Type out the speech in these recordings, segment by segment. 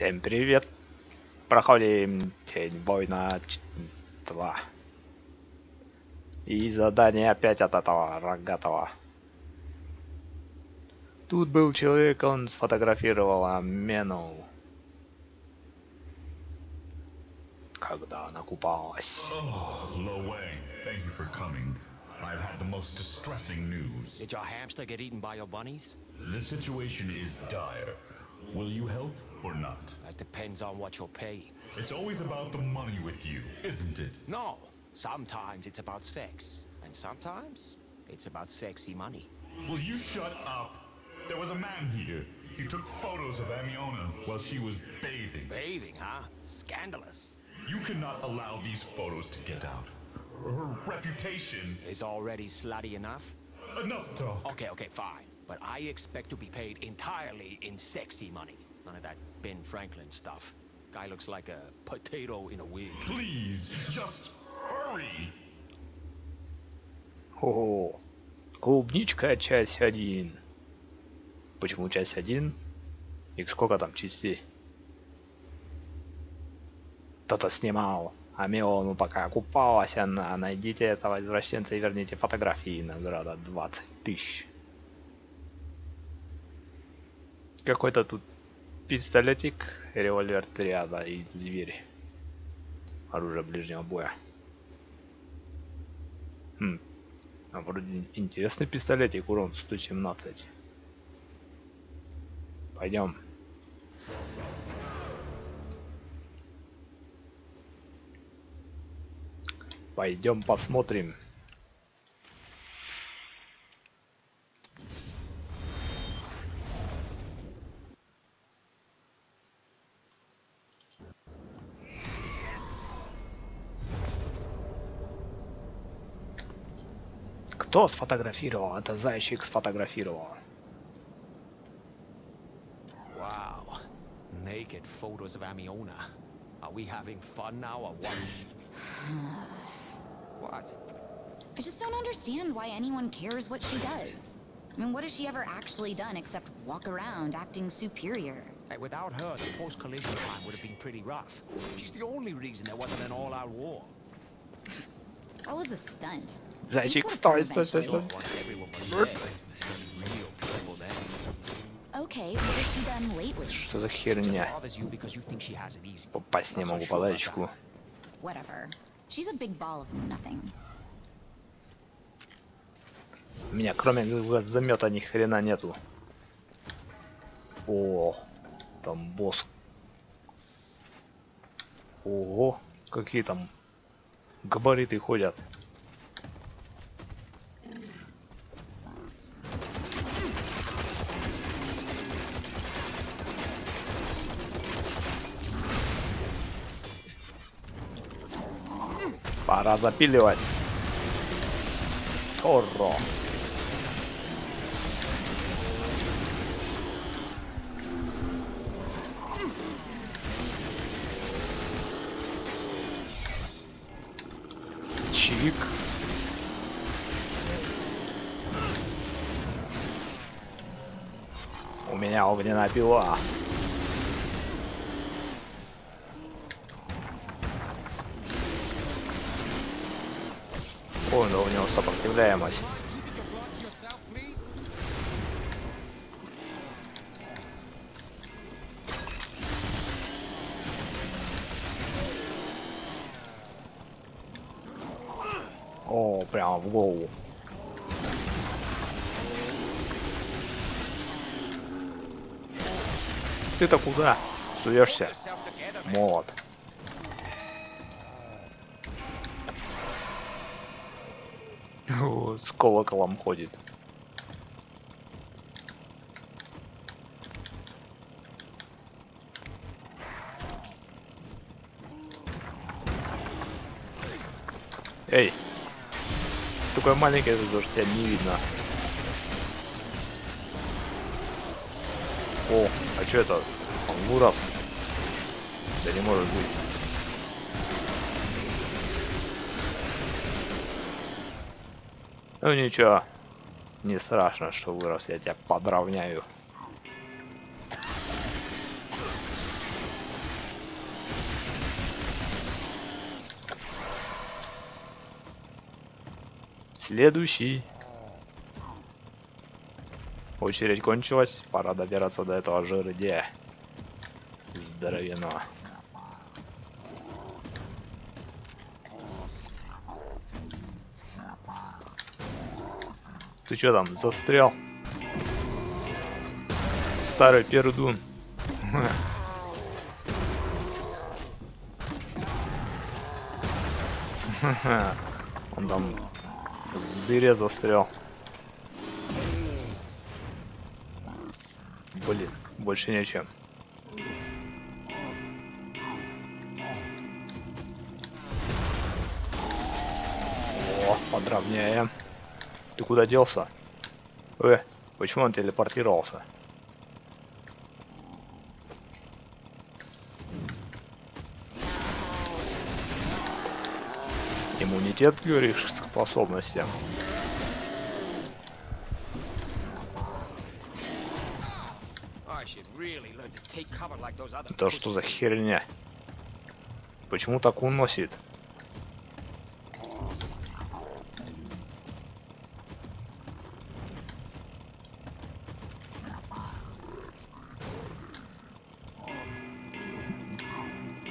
Всем привет! Проходим Тень Война 2. И задание опять от этого рогатого. Тут был человек, он сфотографировал Амену. Когда она купалась. Oh. I've had the most distressing news. Did your hamster get eaten by your bunnies? The situation is dire. Will you help or not? That depends on what you're paying. It's always about the money with you, isn't it? No, sometimes it's about sex. And sometimes it's about sexy money. Will you shut up? There was a man here. He took photos of Amiona while she was bathing. Bathing, huh? Scandalous. You cannot allow these photos to get out. Her reputation. Is already slutty enough? Enough talk. Okay, okay, fine. But I expect to be paid entirely in sexy money. None of that Ben Franklin stuff. Guy looks like a potato in a wig. Please, just hurry. Ого. Клубничка, часть 1. Почему часть 1? И сколько там частей? Кто-то снимал Амиону, пока купалась она. Найдите этого извращенца и верните фотографии. Награда 20 тысяч. Какой-то тут пистолетик, револьвер триада и зверь. Оружие ближнего боя. Хм. А вроде интересный пистолетик, урон 117. Пойдем. Пойдем посмотрим. Кто сфотографировал? Это зайчик сфотографировал. Wow. Naked photos of Amiona. Are we having fun now or what? what? I just don't understand why anyone cares what she does. I mean, what has she ever actually done except walk around acting superior? Hey, without her, the post-collision time would have been pretty rough. She's the only reason there wasn't an all-out war. That was a stunt. Зайчик, стой, стой, стой, стой. Что за херня? Попасть не могу по nothing. У меня кроме гвоздомета ни хрена нету. О, там босс. Ого, какие там габариты ходят. Пора запиливать. Торро. Чик. У меня огненная пила. Ой, да у него сопротивляемость. О, прямо в голову. Ты-то куда? Суешься? Молот. С колоколом ходит. Эй! Такой маленький, что тебя не видно. О, а что это? Вырос. Да не может быть. Ну ничего, не страшно, что вырос, я тебя подровняю. Следующий. Очередь кончилась. Пора добираться до этого жирде. Здоровенно. Ты что там, застрял? Старый пердун. Он там в дыре застрял. Блин, больше нечем. О, подравняем. Ты куда делся? Э, почему он телепортировался? Like those other Это что за херня? Почему так уносит?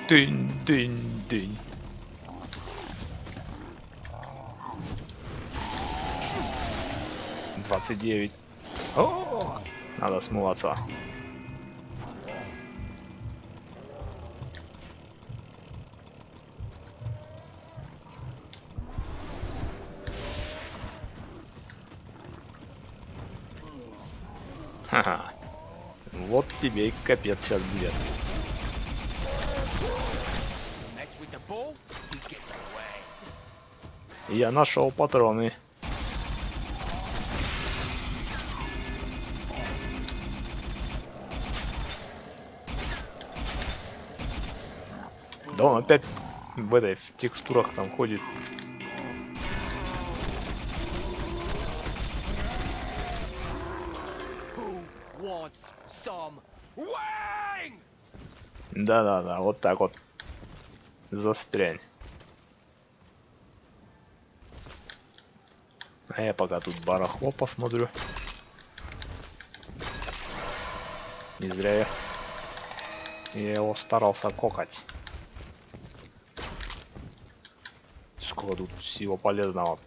Дынь, дынь, дынь. Двадцать девять. О, надо смываться. Ха-ха. Вот тебе и капец сейчас будет. Я нашел патроны. Да он опять в этой в текстурах там ходит. Да-да-да, вот так вот. Застрянь. А я пока тут барахло посмотрю. Не зря я, я его старался кокать. Сколько тут всего полезного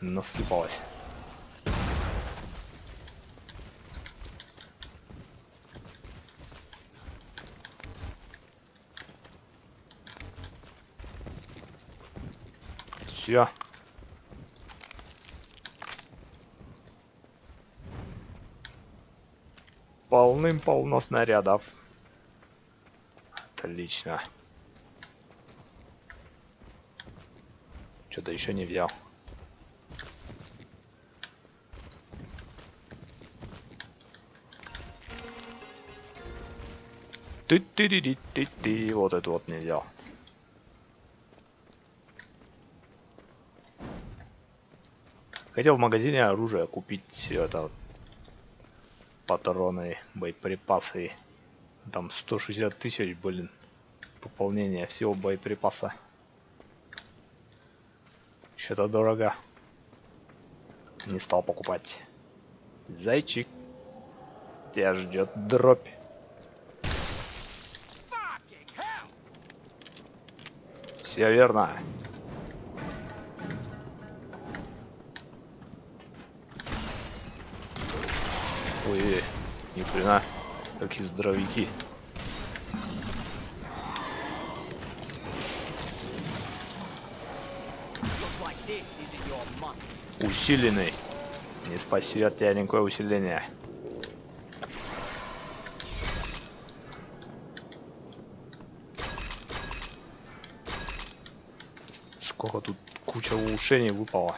насыпалось. Все. Полным-полно снарядов. Отлично. Что-то еще не взял. ты ты ты ты ты Вот это вот не взял. Хотел в магазине оружие купить это патроны, боеприпасы. Там 160 тысяч, блин, пополнение всего боеприпаса. Что-то дорого. Не стал покупать. Зайчик. Тебя ждет дробь. Все верно. Ой, ни хрена, какие здоровики. Усиленный. Не спасет тебя никакое усиление. Сколько тут куча улучшений выпало.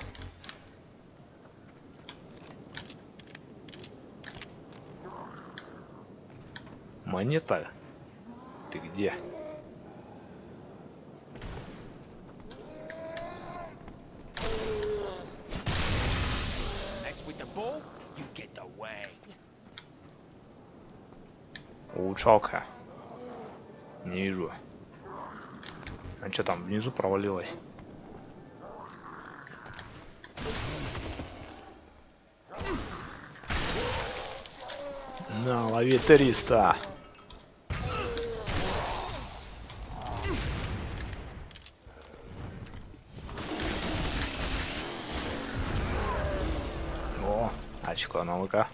Монета? Ты где? улучшалка. Не вижу. А что там внизу провалилось? На, лови 300. О, очко, ну-ка.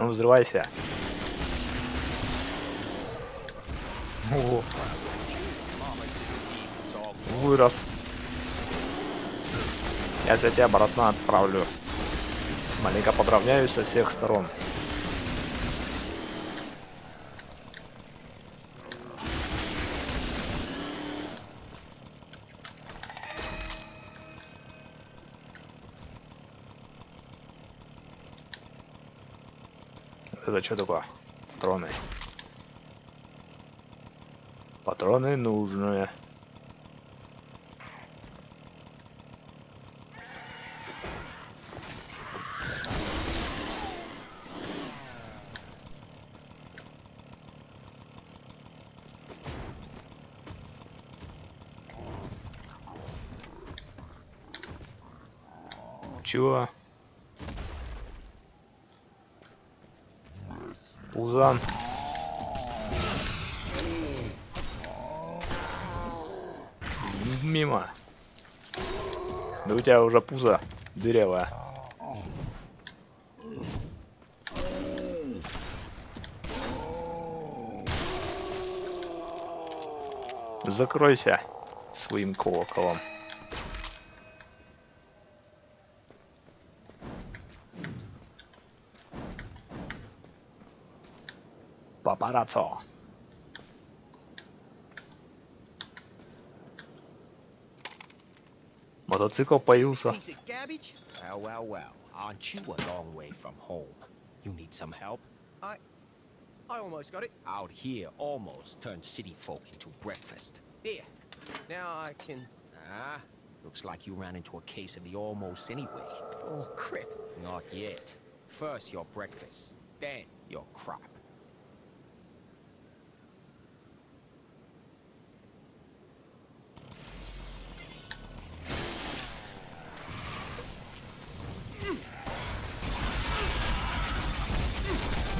Ну, взрывайся. О, вырос. Я тебя обратно отправлю. Маленько подравняюсь со всех сторон. Это что такое? Патроны. Патроны нужные. Чего? Пузан. Мимо. Да у тебя уже пузо дырявая. Закройся своим колоколом. Папараццо. Мотоцикл появился. Piece of garbage? Well, well, well. Aren't you a long way from home? You need some help? I... I almost got it. Out here almost turned city folk into breakfast. There. Now I can... Ah, looks like you ran into a case of the almost anyway. Oh, crap. Not yet. First your breakfast, then your crap.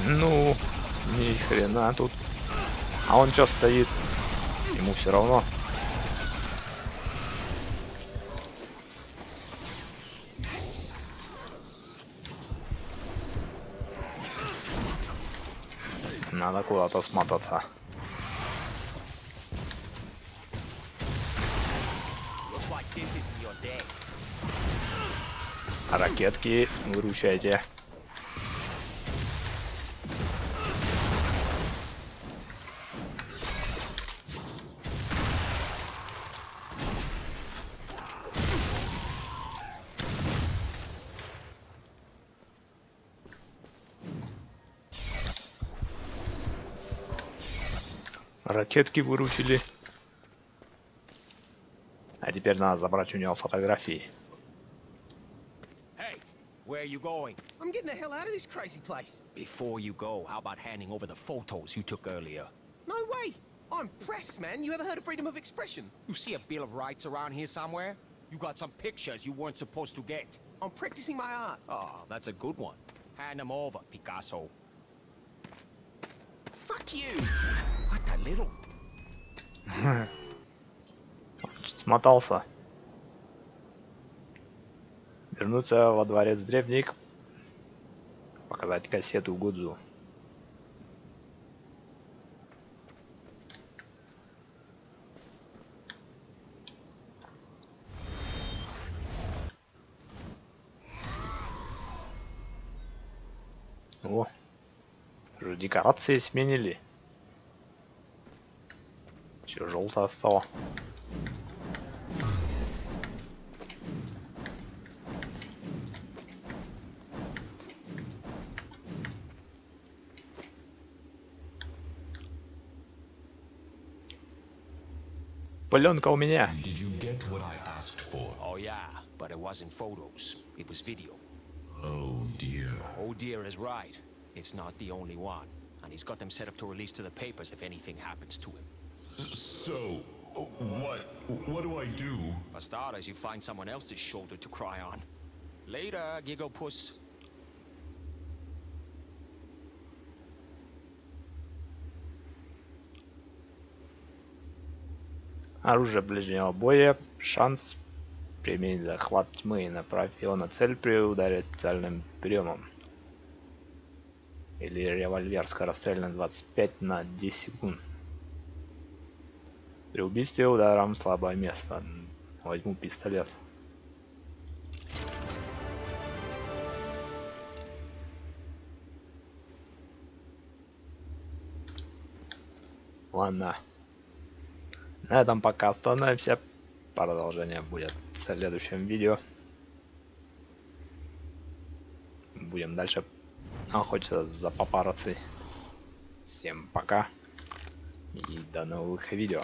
Ну, ни хрена тут. А он что стоит? Ему все равно. Надо куда-то смотаться. Ракетки, выручайте. Ракетки выручили. А теперь надо забрать у него фотографии. Hey, where are you going? I'm getting the hell out of this crazy place. Before you go, how about handing over the photos you took earlier? No way. I'm press, man. You ever heard of freedom of expression? You see a Bill of Rights around here somewhere? You got some pictures you weren't supposed to get. I'm practicing my art. Oh, that's a good one. Hand them over, Picasso. Fuck you. What a little... Смотался. Вернуться во дворец древних. Показать кассету Гудзу. О, уже декорации сменили. Все желтое стало. Пленка у меня. Did you get what I asked for? Oh, yeah, but it wasn't photos. It was video. Oh dear. Oh dear is right. It's not the only one. And he's got them set up to release to the papers if anything happens to him. So, What? What do I do? For starters, you find someone else's shoulder to cry on. Later, Giggle Puss. Оружие ближнего боя. Шанс применить захват тьмы. Направь его на цель при ударе специальным приемом. Или револьвер скорострельный 25 на 10 секунд. При убийстве ударом слабое место. Возьму пистолет. Ладно. На этом пока остановимся. Продолжение будет в следующем видео. Будем дальше охотиться за папарацци. Всем пока и до новых видео.